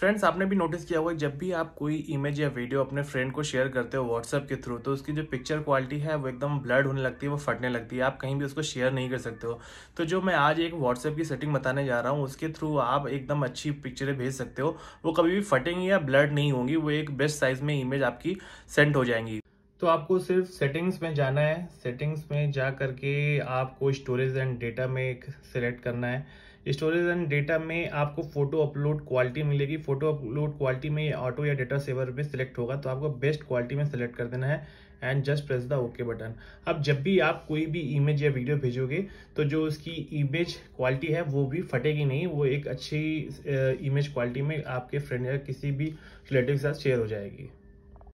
Friends आपने भी notice किया होगा, जब भी आप कोई इमेज या वीडियो अपने फ्रेंड को शेयर करते हो व्हाट्सएप के थ्रू तो उसकी जो पिक्चर क्वालिटी है, वो एकदम ब्लड होने लगती है, वो फटने लगती है। आप कहीं भी उसको शेयर नहीं कर सकते हो। तो जो मैं आज एक व्हाट्सएप की सेटिंग बताने जा रहा हूँ, उसके थ्रू आप एकदम अच्छी पिक्चरें भेज सकते हो। वो कभी भी फटेंगी या ब्लड नहीं होंगी, वो एक बेस्ट साइज़ में इमेज आपकी सेंड हो जाएँगी। तो आपको सिर्फ़ सेटिंग्स में जाना है। सेटिंग्स में जा करके आपको स्टोरेज एंड डेटा में सिलेक्ट करना है। स्टोरेज एंड डेटा में आपको फ़ोटो अपलोड क्वालिटी मिलेगी। फ़ोटो अपलोड क्वालिटी में ऑटो या डेटा सेवर पे सिलेक्ट होगा तो आपको बेस्ट क्वालिटी में सिलेक्ट कर देना है। And just press the okay button अब जब भी आप कोई भी इमेज या वीडियो भेजोगे तो जो उसकी इमेज क्वालिटी है, वो भी फटेगी नहीं। वो एक अच्छी इमेज क्वालिटी में आपके फ्रेंड या किसी भी रिलेटिव के साथ शेयर हो जाएगी।